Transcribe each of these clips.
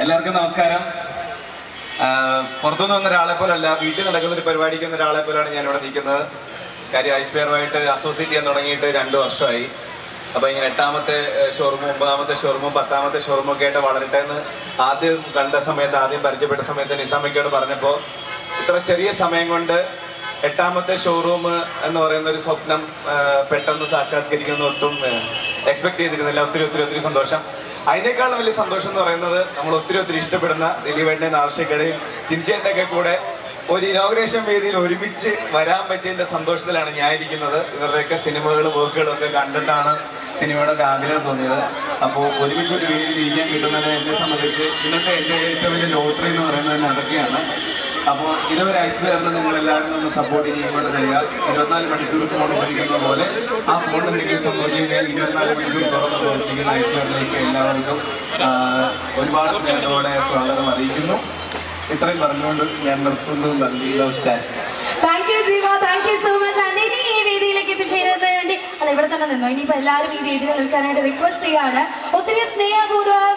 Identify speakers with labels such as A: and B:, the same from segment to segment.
A: എല്ലാവർക്കും നമസ്കാരം. പുറത്തുനിന്ന് വന്ന ഒരാളെ പോലല്ല വീട്ടിൽ നടക്കുന്ന ഒരു പരിപാടിക്ക് വന്ന ഒരാളെ പോലാണ് ഞാൻ ഇവിടെ നിൽക്കുന്നത്. കാര്യം ഐസ്പെയറുമായിട്ട് അസോസിയേറ്റ് ചെയ്യാൻ തുടങ്ങിയിട്ട് രണ്ട് വർഷമായി. അപ്പൊ ഇങ്ങനെ എട്ടാമത്തെ ഷോറൂമും ഒമ്പതാമത്തെ ഷോറൂമും പത്താമത്തെ ഷോറൂമും ഒക്കെ ആയിട്ട് വളരട്ടെ എന്ന് ആദ്യം കണ്ട സമയത്ത് ആദ്യം പരിചയപ്പെട്ട സമയത്ത് നിസാമയ്ക്കോട് പറഞ്ഞപ്പോൾ ഇത്ര ചെറിയ സമയം കൊണ്ട് എട്ടാമത്തെ ഷോറൂം എന്ന് പറയുന്ന ഒരു സ്വപ്നം പെട്ടെന്ന് സാക്ഷാത്കരിക്കുന്ന ഒട്ടും എക്സ്പെക്ട് ചെയ്തിരുന്നില്ല. ഒത്തിരി ഒത്തിരി ഒത്തിരി സന്തോഷം. അതിനേക്കാളും വലിയ സന്തോഷം എന്ന് പറയുന്നത് നമ്മൾ ഒത്തിരി ഒത്തിരി ഇഷ്ടപ്പെടുന്ന ദിലീപേട്ടൻ ആർഷക്കടയും ടിൻചേന്റെ ഒക്കെ കൂടെ ഒരു ഇനോഗ്രേഷൻ വേദിയിൽ ഒരുമിച്ച് വരാൻ പറ്റിയതിന്റെ സന്തോഷത്തിലാണ് ഞാൻ ഇരിക്കുന്നത്. ഇവരുടെയൊക്കെ സിനിമകളും വർക്കുകളും ഒക്കെ കണ്ടിട്ടാണ് സിനിമയുടെ ഒക്കെ ആഗ്രഹം തോന്നിയത്. അപ്പോൾ ഒരുമിച്ച് ഒരു വേദിയിൽ ഇരിക്കാൻ കിട്ടുന്നത് എന്നെ സംബന്ധിച്ച് ഇന്നത്തെ എന്റെ ഏറ്റവും വലിയ ലോട്ടറി എന്ന് പറയുന്നത് തന്നെ അതൊക്കെയാണ്. അപ്പോൾ ഇതുവരെ ഐശ്വര്യം നിങ്ങൾ എല്ലാവരും ഒന്ന് സപ്പോർട്ട് ചെയ്യുമ്പോൾ തരിക. ഇരുപത്തിനാല് മണിക്കൂർ ഫോൺ ഉപയോഗിക്കുന്ന പോലെ ആ ഫോൺ എന്തെങ്കിലും സംഭവിക്കുകയും ഇരുപത്തിനാല് മണിക്കൂർ തുറന്ന് പ്രവർത്തിക്കുന്ന ഐശ്വര്യത്തിലേക്ക് എല്ലാവർക്കും ഒരുപാട് സ്നേഹത്തോടെ സ്വാഗതം അറിയിക്കുന്നു. ഇത്രയും പറഞ്ഞുകൊണ്ട് ഞാൻ നിർത്തുന്നു. നന്ദി. നമസ്കാരം
B: ജീവ. സോ മച്ച് ഈ ഇവിടെ തന്നെ നിന്നോ? ഇനിയിപ്പോ എല്ലാവരും ഈ വേദിയിൽ നിൽക്കാനായിട്ട് റിക്വസ്റ്റ് ചെയ്യാണ്. ഒത്തിരി
C: സ്നേഹപൂർവം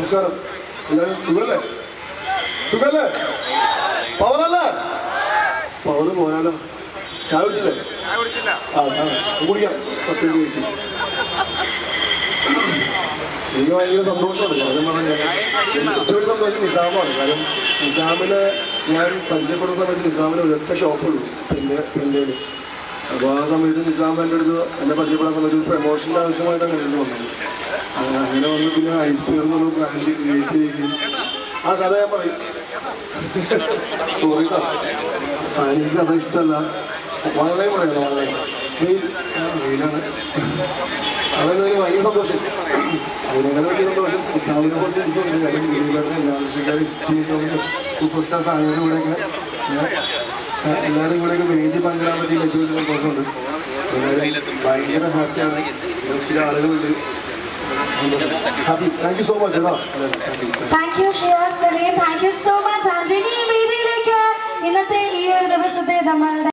C: നമസ്കാരം. എല്ലാവരും സുഖല്ലേ? സുഖല്ലേ? പവറല്ലേ? പവറ് പോരാലോ. ചായ കുടിച്ചില്ലേ? ആ കുടിക്കാം. പത്ത് കഴിക്കും എനിക്ക് ഭയങ്കര സന്തോഷമാണ്. കാര്യം പറഞ്ഞാൽ ഏറ്റവും സന്തോഷം നിസാമാണ്. കാരണം നിസാമിനെ ഞാൻ പരിചയപ്പെടുന്ന സമയത്ത് നിസാമിന് ഒരൊറ്റ ഷോപ്പുള്ളൂ പിന്നെ പിന്നീട്. അപ്പോൾ ആ സമയത്ത് നിസാം എന്റെ അടുത്ത് എന്നെ പരിചയപ്പെടാൻ ഒരു പ്രൊമോഷന്റെ ആവശ്യമായിട്ട് അങ്ങനെ വന്നത് അങ്ങനെ വന്ന് പിന്നെ ഐസ് എന്നൊരു ബ്രാൻഡ് ക്രിയേറ്റ് ചെയ്യുകയും ആ കഥ ഞാൻ പറയും. സോറി സാനിക്ക് കഥ ഇഷ്ടമല്ല വളരെ പറയണം വളരെ. വെയിൽ എനിക്ക് ഭയങ്കര സന്തോഷം. അതിനേക്കാൾ വലിയ സന്തോഷം. ഇസ്ലാമിനെ കുറിച്ച് എനിക്കുണ്ട് കാര്യം ദിലീപേട്ടൻ രാജശേഖരൻ സൂപ്പർ സ്റ്റാർ സാധനം ഇവിടെയൊക്കെ എല്ലാവരും ഇവിടെയൊക്കെ വേദി പങ്കിടാൻ പറ്റി ഏറ്റവും സന്തോഷമുണ്ട് ഭയങ്കര ഹാപ്പിയാണ് ഒത്തിരി ആളുകളുണ്ട്. Happy thank you so much കേട്ടോ താങ്ക് യു
B: താങ്ക്